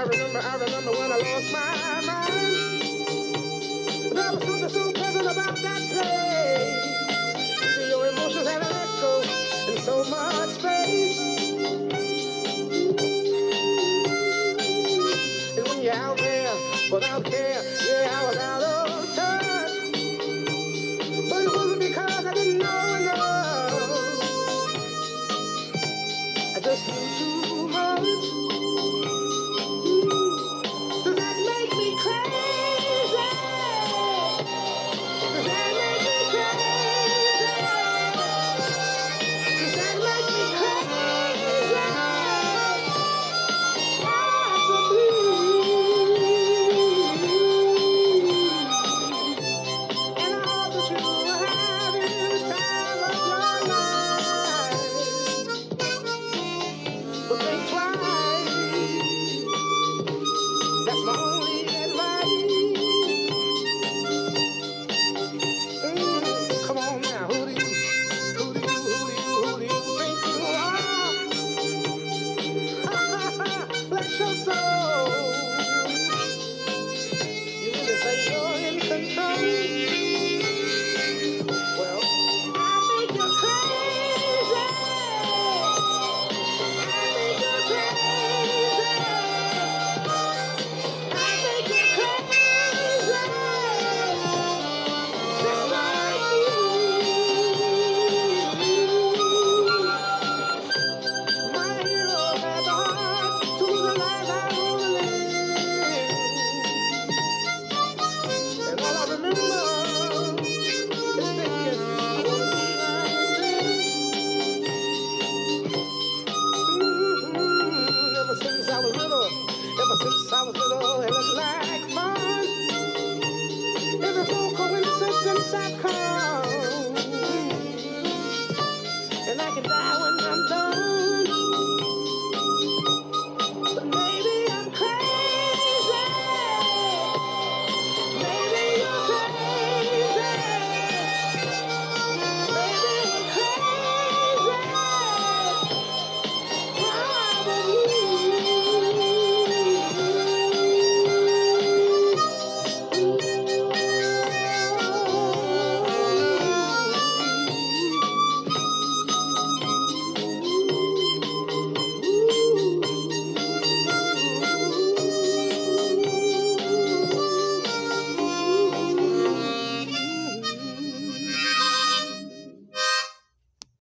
I remember, I remember when I lost my mind. There was something so pleasant about that place. See, your emotions had an echo in so much space. And when you're out there without care, yeah, I was out of time. check it out.